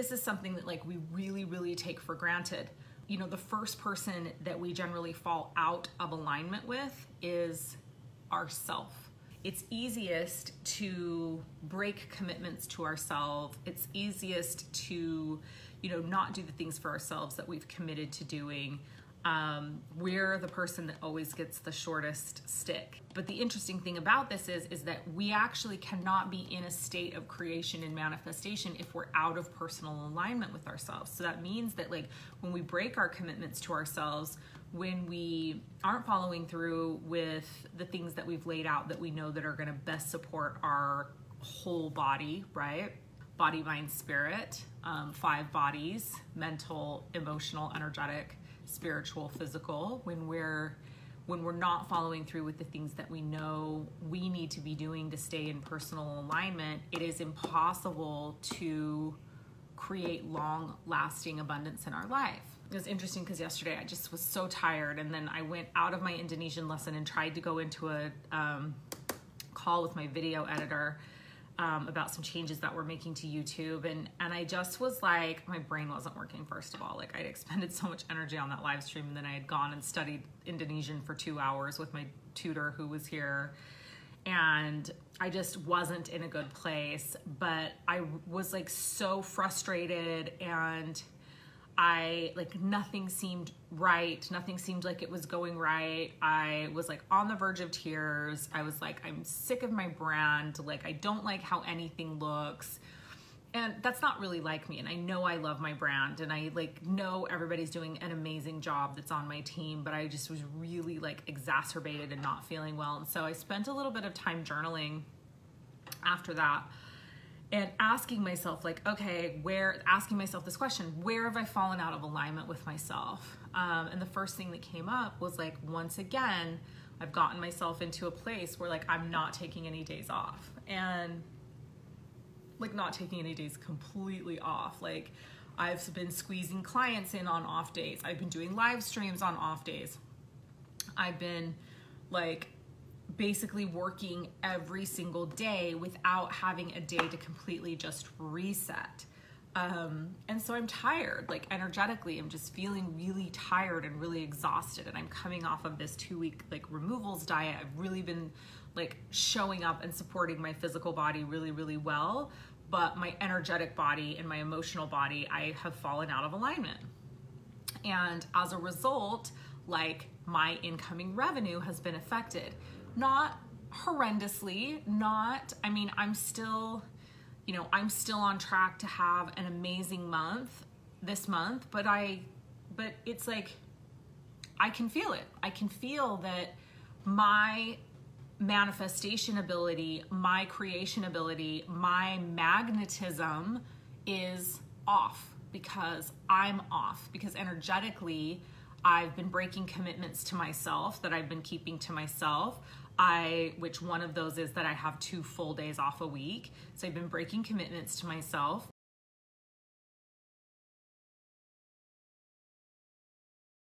this is something that like we really, really take for granted. You know, the first person that we generally fall out of alignment with is ourself. It's easiest to break commitments to ourselves. It's easiest to, you know, not do the things for ourselves that we've committed to doing um, we're the person that always gets the shortest stick. But the interesting thing about this is, is that we actually cannot be in a state of creation and manifestation if we're out of personal alignment with ourselves. So that means that like when we break our commitments to ourselves, when we aren't following through with the things that we've laid out that we know that are going to best support our whole body, right? Body, mind, spirit, um, five bodies mental, emotional, energetic, spiritual, physical, when we're when we're not following through with the things that we know we need to be doing to stay in personal alignment, it is impossible to create long lasting abundance in our life. It was interesting because yesterday I just was so tired, and then I went out of my Indonesian lesson and tried to go into a um, call with my video editor um, about some changes that we're making to YouTube, and and I just was like, my brain wasn't working. First of all, like I'd expended so much energy on that live stream, and then I had gone and studied Indonesian for two hours with my tutor who was here, and I just wasn't in a good place. But I was like so frustrated and I like nothing seemed right. Nothing seemed like it was going right. I was like on the verge of tears. I was like, I'm sick of my brand. Like, I don't like how anything looks. And that's not really like me. And I know I love my brand and I like know everybody's doing an amazing job that's on my team, but I just was really like exacerbated and not feeling well. And so I spent a little bit of time journaling after that and asking myself like okay where asking myself this question where have i fallen out of alignment with myself? Um, and the first thing that came up was like once again i've gotten myself into a place where like i'm not taking any days off. And like not taking any days completely off. Like i've been squeezing clients in on off days. I've been doing live streams on off days. I've been like basically working every single day without having a day to completely just reset. Um, and so I'm tired, like energetically, I'm just feeling really tired and really exhausted. And I'm coming off of this two week like removals diet. I've really been like showing up and supporting my physical body really, really well. But my energetic body and my emotional body, I have fallen out of alignment. And as a result, like my incoming revenue has been affected not horrendously, not, I mean, I'm still, you know, I'm still on track to have an amazing month this month, but I, but it's like, I can feel it. I can feel that my manifestation ability, my creation ability, my magnetism is off because I'm off, because energetically, I've been breaking commitments to myself that I've been keeping to myself. I, which one of those is that I have two full days off a week. So I've been breaking commitments to myself.